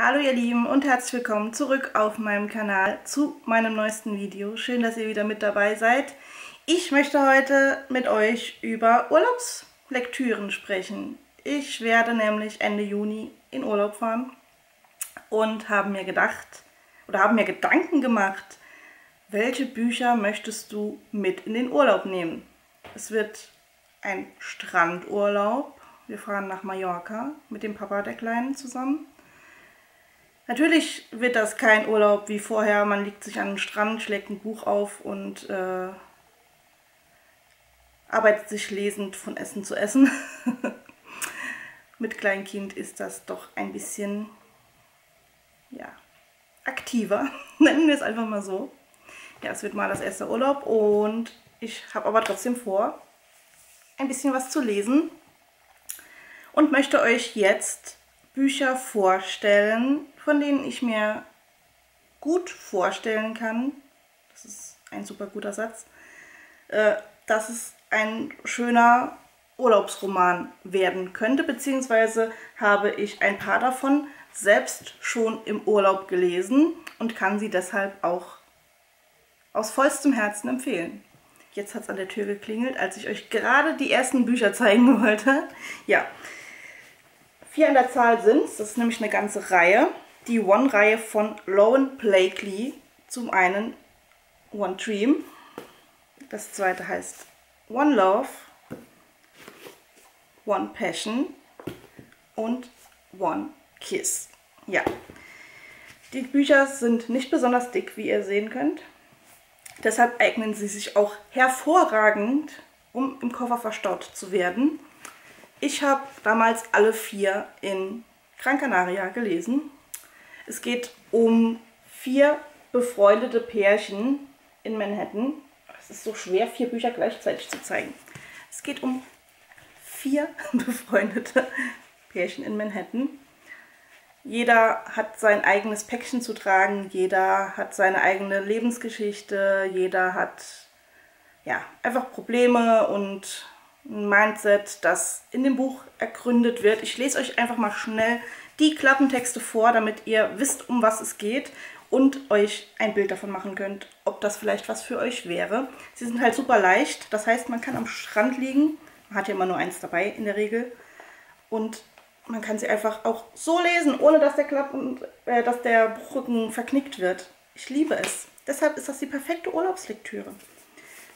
Hallo ihr Lieben und herzlich willkommen zurück auf meinem Kanal zu meinem neuesten Video. Schön, dass ihr wieder mit dabei seid. Ich möchte heute mit euch über Urlaubslektüren sprechen. Ich werde nämlich Ende Juni in Urlaub fahren und habe mir gedacht oder haben mir Gedanken gemacht, welche Bücher möchtest du mit in den Urlaub nehmen? Es wird ein Strandurlaub. Wir fahren nach Mallorca mit dem Papa der Kleinen zusammen. Natürlich wird das kein Urlaub wie vorher. Man liegt sich an den Strand, schlägt ein Buch auf und äh, arbeitet sich lesend von Essen zu Essen. Mit Kleinkind ist das doch ein bisschen ja, aktiver, nennen wir es einfach mal so. Ja, es wird mal das erste Urlaub und ich habe aber trotzdem vor, ein bisschen was zu lesen und möchte euch jetzt Bücher vorstellen, von denen ich mir gut vorstellen kann, das ist ein super guter Satz, äh, dass es ein schöner Urlaubsroman werden könnte, beziehungsweise habe ich ein paar davon selbst schon im Urlaub gelesen und kann sie deshalb auch aus vollstem Herzen empfehlen. Jetzt hat es an der Tür geklingelt, als ich euch gerade die ersten Bücher zeigen wollte. Ja, vier an der Zahl sind es, das ist nämlich eine ganze Reihe die One-Reihe von Lauren Blakely. Zum einen One Dream, das zweite heißt One Love, One Passion und One Kiss. Ja, die Bücher sind nicht besonders dick, wie ihr sehen könnt. Deshalb eignen sie sich auch hervorragend, um im Koffer verstaut zu werden. Ich habe damals alle vier in Gran Canaria gelesen es geht um vier befreundete Pärchen in Manhattan. Es ist so schwer, vier Bücher gleichzeitig zu zeigen. Es geht um vier befreundete Pärchen in Manhattan. Jeder hat sein eigenes Päckchen zu tragen, jeder hat seine eigene Lebensgeschichte, jeder hat ja, einfach Probleme und ein Mindset, das in dem Buch ergründet wird. Ich lese euch einfach mal schnell die Klappentexte vor, damit ihr wisst, um was es geht und euch ein Bild davon machen könnt, ob das vielleicht was für euch wäre. Sie sind halt super leicht, das heißt, man kann am Strand liegen, man hat ja immer nur eins dabei in der Regel und man kann sie einfach auch so lesen, ohne dass der, Klappen, äh, dass der Buchrücken verknickt wird. Ich liebe es. Deshalb ist das die perfekte Urlaubslektüre.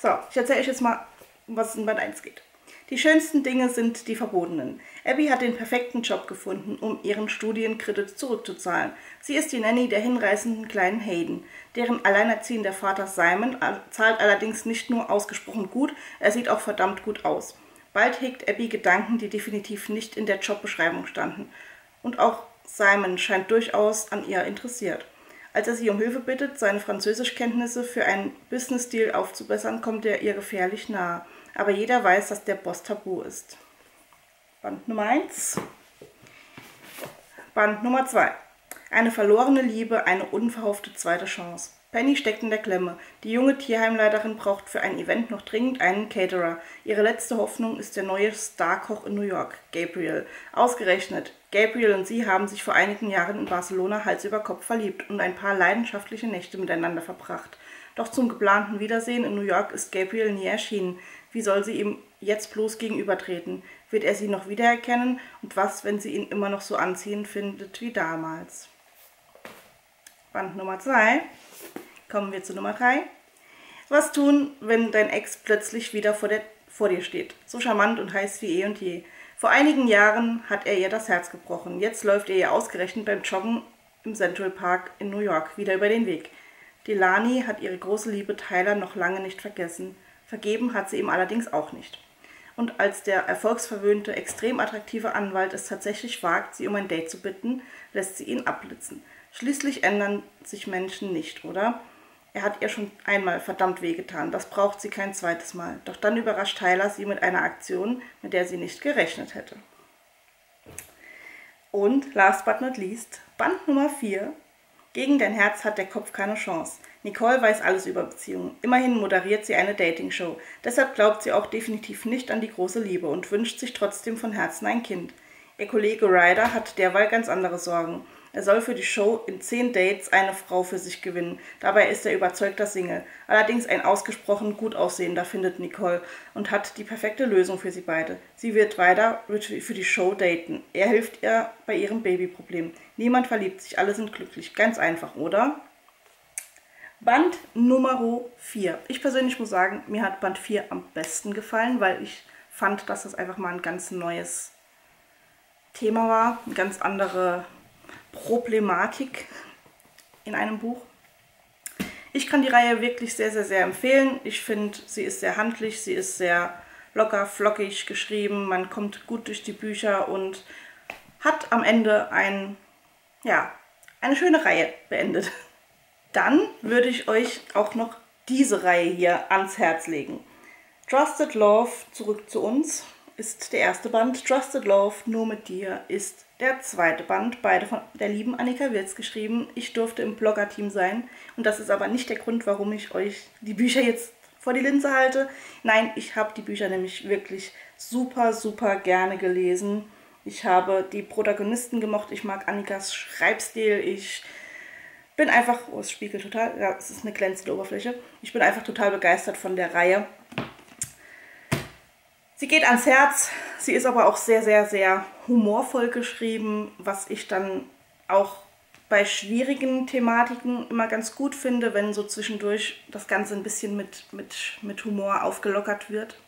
So, ich erzähle euch jetzt mal, um was es in Band 1 geht. Die schönsten Dinge sind die verbotenen. Abby hat den perfekten Job gefunden, um ihren Studienkredit zurückzuzahlen. Sie ist die Nanny der hinreißenden kleinen Hayden. Deren alleinerziehender Vater Simon zahlt allerdings nicht nur ausgesprochen gut, er sieht auch verdammt gut aus. Bald hegt Abby Gedanken, die definitiv nicht in der Jobbeschreibung standen. Und auch Simon scheint durchaus an ihr interessiert. Als er sie um Hilfe bittet, seine Französischkenntnisse für einen Business-Deal aufzubessern, kommt er ihr gefährlich nahe aber jeder weiß, dass der Boss tabu ist. Band Nummer 1. Band Nummer 2. Eine verlorene Liebe, eine unverhoffte zweite Chance. Penny steckt in der Klemme. Die junge Tierheimleiterin braucht für ein Event noch dringend einen Caterer. Ihre letzte Hoffnung ist der neue Starkoch in New York, Gabriel. Ausgerechnet. Gabriel und sie haben sich vor einigen Jahren in Barcelona Hals über Kopf verliebt und ein paar leidenschaftliche Nächte miteinander verbracht. Doch zum geplanten Wiedersehen in New York ist Gabriel nie erschienen. Wie soll sie ihm jetzt bloß gegenübertreten? Wird er sie noch wiedererkennen? Und was, wenn sie ihn immer noch so anziehend findet wie damals? Band Nummer 2. Kommen wir zu Nummer 3. Was tun, wenn dein Ex plötzlich wieder vor, der, vor dir steht? So charmant und heiß wie eh und je. Vor einigen Jahren hat er ihr das Herz gebrochen. Jetzt läuft er ihr ausgerechnet beim Joggen im Central Park in New York wieder über den Weg. Delani hat ihre große Liebe Tyler noch lange nicht vergessen. Vergeben hat sie ihm allerdings auch nicht. Und als der erfolgsverwöhnte, extrem attraktive Anwalt es tatsächlich wagt, sie um ein Date zu bitten, lässt sie ihn abblitzen. Schließlich ändern sich Menschen nicht, oder? Er hat ihr schon einmal verdammt wehgetan, das braucht sie kein zweites Mal. Doch dann überrascht Tyler sie mit einer Aktion, mit der sie nicht gerechnet hätte. Und last but not least, Band Nummer 4, gegen dein Herz hat der Kopf keine Chance. Nicole weiß alles über Beziehungen. Immerhin moderiert sie eine Dating-Show. Deshalb glaubt sie auch definitiv nicht an die große Liebe und wünscht sich trotzdem von Herzen ein Kind. Ihr Kollege Ryder hat derweil ganz andere Sorgen. Er soll für die Show in zehn Dates eine Frau für sich gewinnen. Dabei ist er überzeugter Single. Allerdings ein ausgesprochen gut aussehender, findet Nicole und hat die perfekte Lösung für sie beide. Sie wird weiter für die Show daten. Er hilft ihr bei ihrem Babyproblem. Niemand verliebt sich, alle sind glücklich. Ganz einfach, oder? Band Nummer 4. Ich persönlich muss sagen, mir hat Band 4 am besten gefallen, weil ich fand, dass das einfach mal ein ganz neues Thema war, eine ganz andere Problematik in einem Buch. Ich kann die Reihe wirklich sehr, sehr, sehr empfehlen. Ich finde, sie ist sehr handlich, sie ist sehr locker, flockig geschrieben. Man kommt gut durch die Bücher und hat am Ende ein, ja, eine schöne Reihe beendet. Dann würde ich euch auch noch diese Reihe hier ans Herz legen. Trusted Love, zurück zu uns, ist der erste Band. Trusted Love, nur mit dir, ist der zweite Band. Beide von der lieben Annika Wirz geschrieben. Ich durfte im Blogger-Team sein. Und das ist aber nicht der Grund, warum ich euch die Bücher jetzt vor die Linse halte. Nein, ich habe die Bücher nämlich wirklich super, super gerne gelesen. Ich habe die Protagonisten gemocht. Ich mag Annikas Schreibstil. Ich bin einfach, oh, es spiegelt total, ja, es ist eine glänzende Oberfläche. Ich bin einfach total begeistert von der Reihe. Sie geht ans Herz, sie ist aber auch sehr, sehr, sehr humorvoll geschrieben, was ich dann auch bei schwierigen Thematiken immer ganz gut finde, wenn so zwischendurch das Ganze ein bisschen mit, mit, mit Humor aufgelockert wird.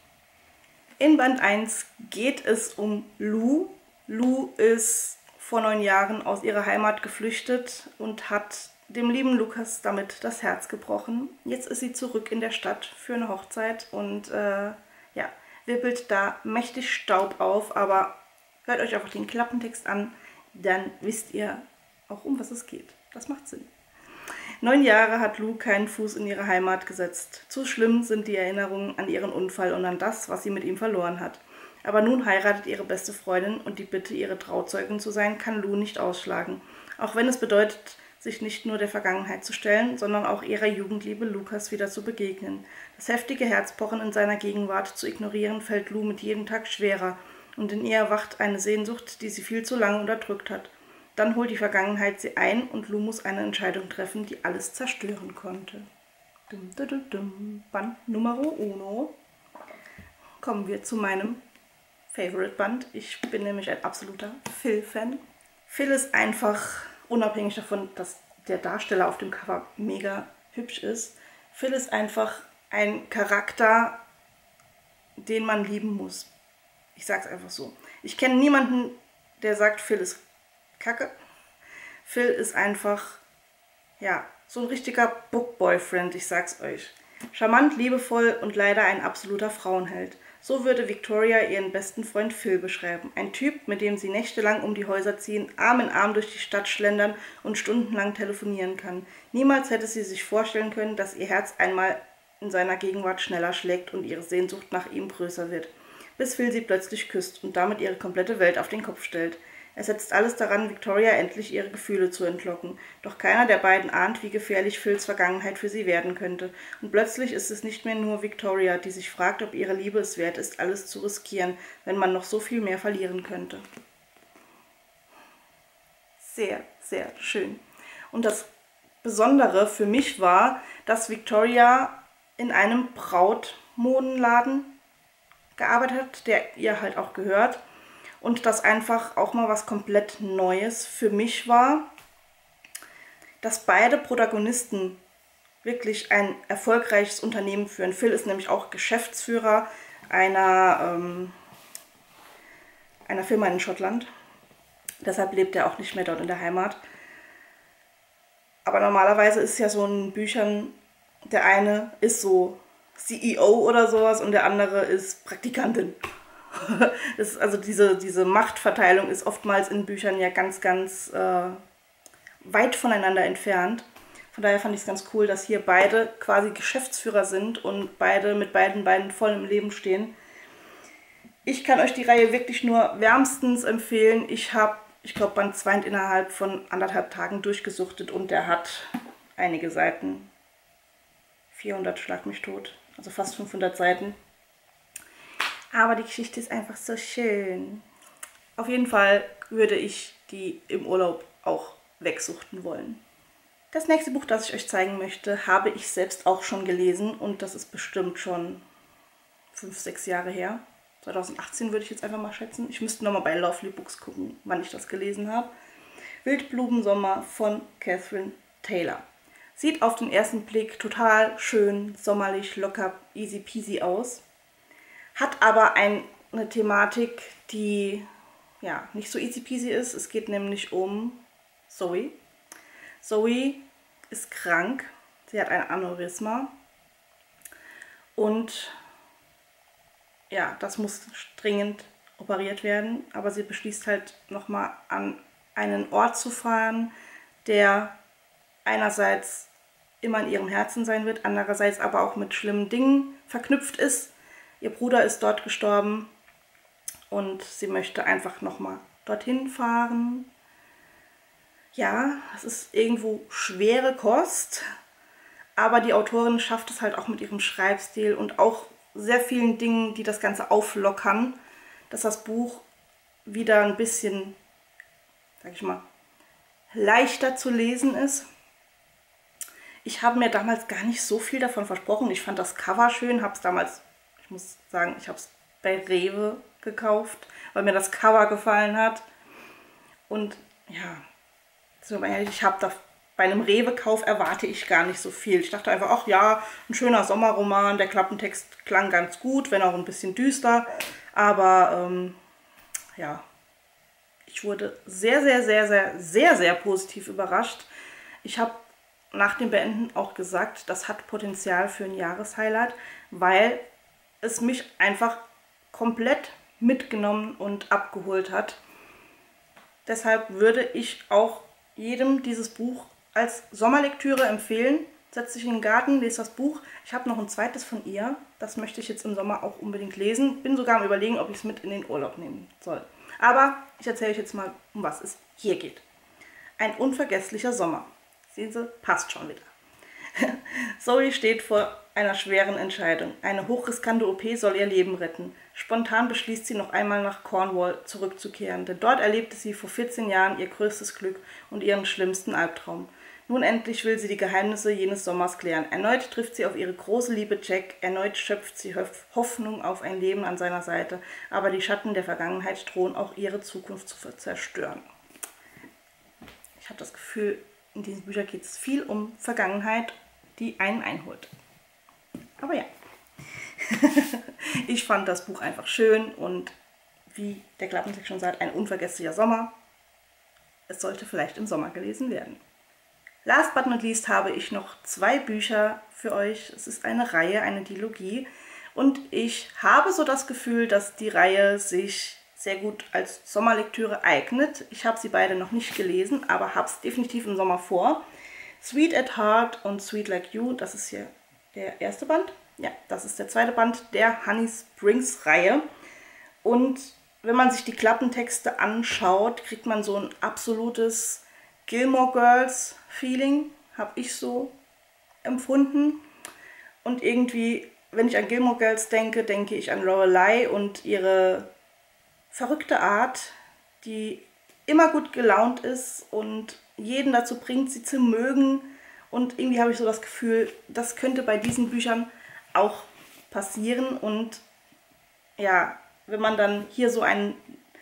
In Band 1 geht es um Lou. Lou ist vor neun Jahren aus ihrer Heimat geflüchtet und hat dem lieben Lukas damit das Herz gebrochen. Jetzt ist sie zurück in der Stadt für eine Hochzeit und äh, ja, wirbelt da mächtig Staub auf, aber hört euch einfach den Klappentext an, dann wisst ihr auch, um was es geht. Das macht Sinn. Neun Jahre hat Lou keinen Fuß in ihre Heimat gesetzt. Zu schlimm sind die Erinnerungen an ihren Unfall und an das, was sie mit ihm verloren hat. Aber nun heiratet ihre beste Freundin und die Bitte, ihre Trauzeugin zu sein, kann Lou nicht ausschlagen. Auch wenn es bedeutet, sich nicht nur der Vergangenheit zu stellen, sondern auch ihrer Jugendliebe Lukas wieder zu begegnen. Das heftige Herzpochen in seiner Gegenwart zu ignorieren, fällt Lou mit jedem Tag schwerer, und in ihr erwacht eine Sehnsucht, die sie viel zu lange unterdrückt hat. Dann holt die Vergangenheit sie ein und Lou muss eine Entscheidung treffen, die alles zerstören konnte. Dum, dum, dum, Band Numero uno. Kommen wir zu meinem Favorite Band. Ich bin nämlich ein absoluter Phil-Fan. Phil ist einfach unabhängig davon, dass der Darsteller auf dem Cover mega hübsch ist, Phil ist einfach ein Charakter, den man lieben muss. Ich sag's einfach so. Ich kenne niemanden, der sagt, Phil ist kacke. Phil ist einfach, ja, so ein richtiger Book-Boyfriend, ich sag's euch. Charmant, liebevoll und leider ein absoluter Frauenheld. So würde Victoria ihren besten Freund Phil beschreiben. Ein Typ, mit dem sie nächtelang um die Häuser ziehen, Arm in Arm durch die Stadt schlendern und stundenlang telefonieren kann. Niemals hätte sie sich vorstellen können, dass ihr Herz einmal in seiner Gegenwart schneller schlägt und ihre Sehnsucht nach ihm größer wird. Bis Phil sie plötzlich küsst und damit ihre komplette Welt auf den Kopf stellt. Er setzt alles daran, Victoria endlich ihre Gefühle zu entlocken. Doch keiner der beiden ahnt, wie gefährlich Phils Vergangenheit für sie werden könnte. Und plötzlich ist es nicht mehr nur Victoria, die sich fragt, ob ihre Liebe es wert ist, alles zu riskieren, wenn man noch so viel mehr verlieren könnte. Sehr, sehr schön. Und das Besondere für mich war, dass Victoria in einem Brautmodenladen gearbeitet hat, der ihr halt auch gehört und das einfach auch mal was komplett Neues für mich war, dass beide Protagonisten wirklich ein erfolgreiches Unternehmen führen. Phil ist nämlich auch Geschäftsführer einer, ähm, einer Firma in Schottland. Deshalb lebt er auch nicht mehr dort in der Heimat. Aber normalerweise ist ja so in Büchern, der eine ist so CEO oder sowas und der andere ist Praktikantin. ist, also diese, diese Machtverteilung ist oftmals in Büchern ja ganz, ganz äh, weit voneinander entfernt. Von daher fand ich es ganz cool, dass hier beide quasi Geschäftsführer sind und beide mit beiden Beinen voll im Leben stehen. Ich kann euch die Reihe wirklich nur wärmstens empfehlen. Ich habe, ich glaube, Band 2 innerhalb von anderthalb Tagen durchgesuchtet und der hat einige Seiten. 400 schlag mich tot, also fast 500 Seiten. Aber die Geschichte ist einfach so schön. Auf jeden Fall würde ich die im Urlaub auch wegsuchten wollen. Das nächste Buch, das ich euch zeigen möchte, habe ich selbst auch schon gelesen und das ist bestimmt schon fünf, sechs Jahre her. 2018 würde ich jetzt einfach mal schätzen. Ich müsste nochmal bei Lovely Books gucken, wann ich das gelesen habe. Wildblumensommer von Catherine Taylor. Sieht auf den ersten Blick total schön, sommerlich, locker, easy peasy aus. Hat aber ein, eine Thematik, die ja nicht so easy peasy ist. Es geht nämlich um Zoe. Zoe ist krank. Sie hat ein Aneurysma. Und ja, das muss dringend operiert werden. Aber sie beschließt halt nochmal an einen Ort zu fahren, der einerseits immer in ihrem Herzen sein wird, andererseits aber auch mit schlimmen Dingen verknüpft ist. Ihr Bruder ist dort gestorben und sie möchte einfach nochmal dorthin fahren. Ja, es ist irgendwo schwere Kost, aber die Autorin schafft es halt auch mit ihrem Schreibstil und auch sehr vielen Dingen, die das Ganze auflockern, dass das Buch wieder ein bisschen, sag ich mal, leichter zu lesen ist. Ich habe mir damals gar nicht so viel davon versprochen. Ich fand das Cover schön, habe es damals, muss sagen, ich habe es bei Rewe gekauft, weil mir das Cover gefallen hat. Und ja, ich habe da bei einem Rewe-Kauf erwarte ich gar nicht so viel. Ich dachte einfach, ach ja, ein schöner Sommerroman, der Klappentext klang ganz gut, wenn auch ein bisschen düster. Aber ähm, ja, ich wurde sehr, sehr, sehr, sehr, sehr, sehr positiv überrascht. Ich habe nach dem Beenden auch gesagt, das hat Potenzial für ein Jahreshighlight, weil es mich einfach komplett mitgenommen und abgeholt hat. Deshalb würde ich auch jedem dieses Buch als Sommerlektüre empfehlen. Setz dich in den Garten, lese das Buch. Ich habe noch ein zweites von ihr. Das möchte ich jetzt im Sommer auch unbedingt lesen. Bin sogar am überlegen, ob ich es mit in den Urlaub nehmen soll. Aber ich erzähle euch jetzt mal, um was es hier geht. Ein unvergesslicher Sommer. Sehen Sie, passt schon wieder. Zoe steht vor einer schweren Entscheidung. Eine hochriskante OP soll ihr Leben retten. Spontan beschließt sie noch einmal nach Cornwall zurückzukehren, denn dort erlebte sie vor 14 Jahren ihr größtes Glück und ihren schlimmsten Albtraum. Nun endlich will sie die Geheimnisse jenes Sommers klären. Erneut trifft sie auf ihre große Liebe Jack, erneut schöpft sie Hoffnung auf ein Leben an seiner Seite, aber die Schatten der Vergangenheit drohen auch ihre Zukunft zu zerstören. Ich habe das Gefühl, in diesen Büchern geht es viel um Vergangenheit, die einen einholt. Aber ja, ich fand das Buch einfach schön und wie der Klappentext schon sagt, ein unvergesslicher Sommer. Es sollte vielleicht im Sommer gelesen werden. Last but not least habe ich noch zwei Bücher für euch. Es ist eine Reihe, eine Dilogie. Und ich habe so das Gefühl, dass die Reihe sich sehr gut als Sommerlektüre eignet. Ich habe sie beide noch nicht gelesen, aber habe es definitiv im Sommer vor. Sweet at Heart und Sweet Like You, das ist hier der erste Band. Ja, das ist der zweite Band der Honey Springs Reihe. Und wenn man sich die Klappentexte anschaut, kriegt man so ein absolutes Gilmore Girls Feeling, habe ich so empfunden. Und irgendwie, wenn ich an Gilmore Girls denke, denke ich an Lorelei und ihre verrückte Art, die immer gut gelaunt ist und jeden dazu bringt, sie zu mögen. Und irgendwie habe ich so das Gefühl, das könnte bei diesen Büchern auch passieren. Und ja, wenn man dann hier so einen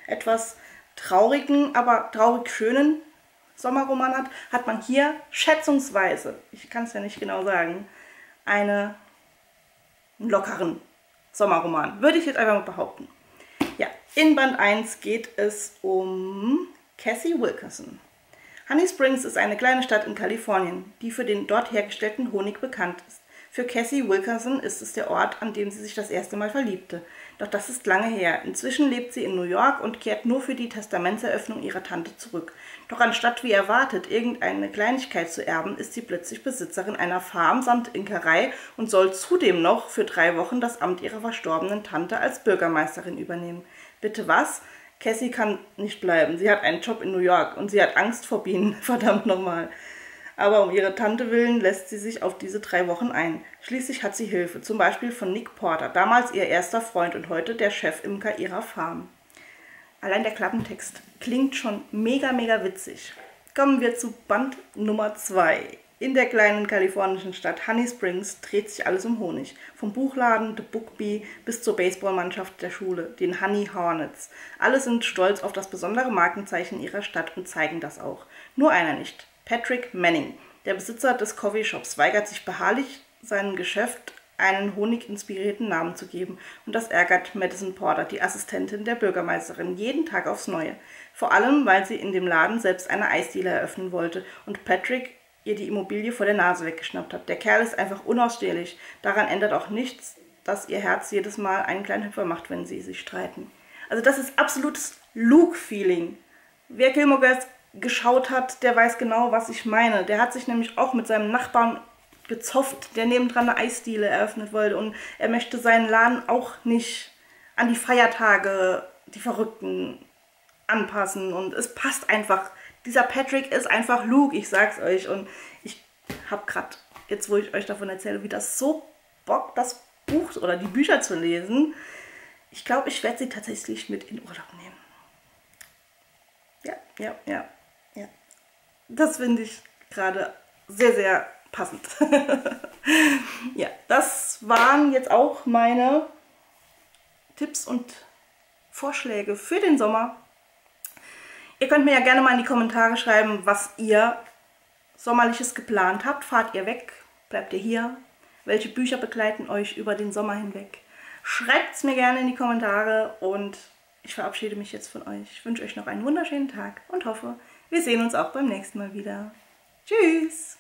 etwas traurigen, aber traurig schönen Sommerroman hat, hat man hier schätzungsweise, ich kann es ja nicht genau sagen, eine, einen lockeren Sommerroman. Würde ich jetzt einfach mal behaupten. Ja, in Band 1 geht es um Cassie Wilkerson. Honey Springs ist eine kleine Stadt in Kalifornien, die für den dort hergestellten Honig bekannt ist. Für Cassie Wilkerson ist es der Ort, an dem sie sich das erste Mal verliebte. Doch das ist lange her. Inzwischen lebt sie in New York und kehrt nur für die Testamentseröffnung ihrer Tante zurück. Doch anstatt wie erwartet irgendeine Kleinigkeit zu erben, ist sie plötzlich Besitzerin einer Farm samt Imkerei und soll zudem noch für drei Wochen das Amt ihrer verstorbenen Tante als Bürgermeisterin übernehmen. Bitte was? Cassie kann nicht bleiben. Sie hat einen Job in New York und sie hat Angst vor Bienen. Verdammt nochmal. Aber um ihre Tante willen lässt sie sich auf diese drei Wochen ein. Schließlich hat sie Hilfe, zum Beispiel von Nick Porter, damals ihr erster Freund und heute der Chefimker ihrer Farm. Allein der Klappentext klingt schon mega, mega witzig. kommen wir zu Band Nummer 2. In der kleinen kalifornischen Stadt Honey Springs dreht sich alles um Honig. Vom Buchladen, The Bookbee bis zur Baseballmannschaft der Schule, den Honey Hornets. Alle sind stolz auf das besondere Markenzeichen ihrer Stadt und zeigen das auch. Nur einer nicht. Patrick Manning. Der Besitzer des Coffeeshops weigert sich beharrlich, seinem Geschäft einen honiginspirierten Namen zu geben. Und das ärgert Madison Porter, die Assistentin der Bürgermeisterin, jeden Tag aufs Neue. Vor allem, weil sie in dem Laden selbst eine Eisdiele eröffnen wollte und Patrick ihr die Immobilie vor der Nase weggeschnappt hat. Der Kerl ist einfach unausstehlich. Daran ändert auch nichts, dass ihr Herz jedes Mal einen kleinen Hüpfer macht, wenn sie sich streiten. Also das ist absolutes Luke-Feeling. Wer Gilmore Girls geschaut hat, der weiß genau, was ich meine. Der hat sich nämlich auch mit seinem Nachbarn gezofft, der nebendran eine Eisdiele eröffnet wollte und er möchte seinen Laden auch nicht an die Feiertage, die Verrückten anpassen und es passt einfach dieser Patrick ist einfach Luke, ich sag's euch. Und ich habe gerade, jetzt wo ich euch davon erzähle, wie das so Bock, das Buch oder die Bücher zu lesen. Ich glaube, ich werde sie tatsächlich mit in Urlaub nehmen. Ja, ja, ja, ja. Das finde ich gerade sehr, sehr passend. ja, das waren jetzt auch meine Tipps und Vorschläge für den Sommer Ihr könnt mir ja gerne mal in die Kommentare schreiben, was ihr Sommerliches geplant habt. Fahrt ihr weg? Bleibt ihr hier? Welche Bücher begleiten euch über den Sommer hinweg? Schreibt es mir gerne in die Kommentare und ich verabschiede mich jetzt von euch. Ich wünsche euch noch einen wunderschönen Tag und hoffe, wir sehen uns auch beim nächsten Mal wieder. Tschüss!